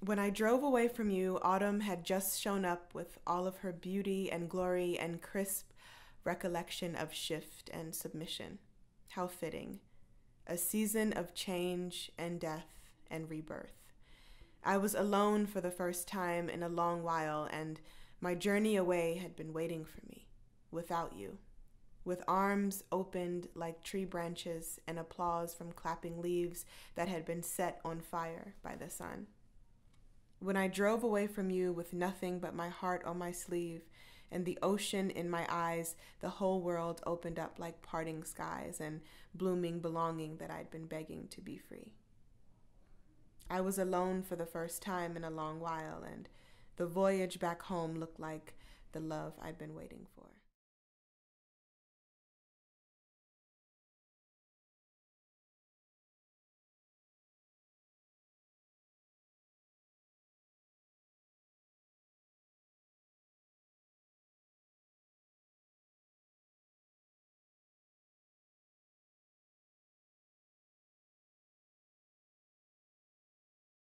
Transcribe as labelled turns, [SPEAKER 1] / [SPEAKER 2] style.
[SPEAKER 1] When I drove away from you, autumn had just shown up with all of her beauty and glory and crisp recollection of shift and submission. How fitting. A season of change and death and rebirth. I was alone for the first time in a long while, and my journey away had been waiting for me, without you, with arms opened like tree branches and applause from clapping leaves that had been set on fire by the sun. When I drove away from you with nothing but my heart on my sleeve and the ocean in my eyes, the whole world opened up like parting skies and blooming belonging that I'd been begging to be free. I was alone for the first time in a long while, and the voyage back home looked like the love I'd been waiting for.